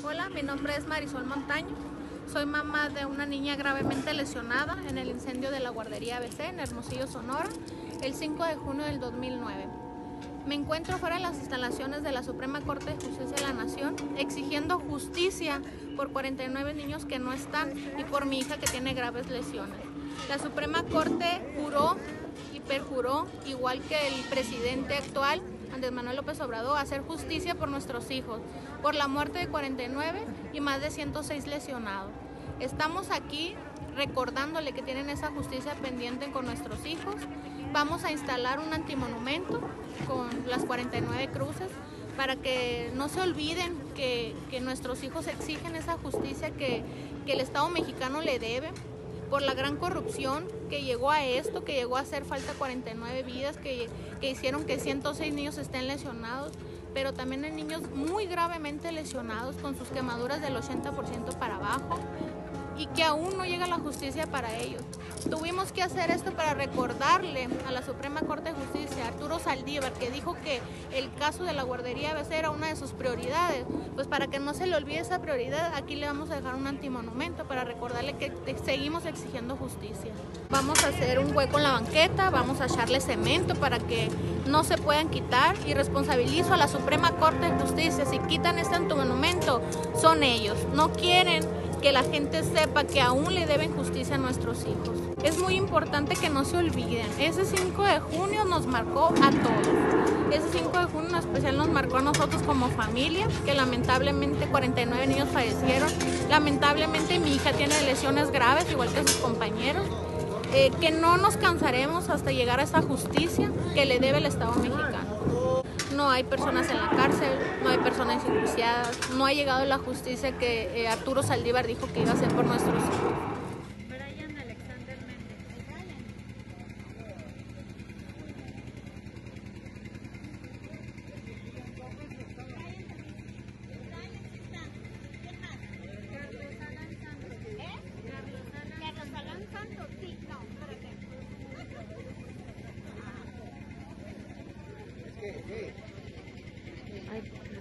Hola, mi nombre es Marisol Montaño. Soy mamá de una niña gravemente lesionada en el incendio de la guardería ABC en Hermosillo, Sonora, el 5 de junio del 2009. Me encuentro fuera de las instalaciones de la Suprema Corte de Justicia de la Nación exigiendo justicia por 49 niños que no están y por mi hija que tiene graves lesiones. La Suprema Corte juró perjuró, igual que el presidente actual, Andrés Manuel López Obrador, hacer justicia por nuestros hijos, por la muerte de 49 y más de 106 lesionados. Estamos aquí recordándole que tienen esa justicia pendiente con nuestros hijos. Vamos a instalar un antimonumento con las 49 cruces para que no se olviden que, nuestros hijos exigen esa justicia que el Estado mexicano le debe por la gran corrupción que llegó a esto, que llegó a hacer falta 49 vidas, que, que hicieron que 106 niños estén lesionados, pero también hay niños muy gravemente lesionados con sus quemaduras del 80% para abajo y que aún no llega la justicia para ellos. Tuvimos que hacer esto para recordarle a la Suprema Corte de Justicia, Arturo Saldívar, que dijo que el caso de la guardería ABC era una de sus prioridades. Pues para que no se le olvide esa prioridad, aquí le vamos a dejar un antimonumento para recordarle que seguimos exigiendo justicia. Vamos a hacer un hueco en la banqueta, vamos a echarle cemento para que no se puedan quitar y responsabilizo a la Suprema Corte de Justicia. Si quitan este antimonumento, son ellos. No quieren que la gente sepa que aún le deben justicia a nuestros hijos. Es muy importante que no se olviden. Ese 5 de junio nos marcó a todos. Ese 5 de junio en especial nos marcó a nosotros como familia, que lamentablemente 49 niños fallecieron. Lamentablemente mi hija tiene lesiones graves, igual que sus compañeros. Eh, que no nos cansaremos hasta llegar a esa justicia que le debe el Estado mexicano no hay personas en la cárcel, no hay personas enjuiciadas, no ha llegado la justicia que eh, Arturo Saldívar dijo que iba a hacer por nuestros hijos. Bye.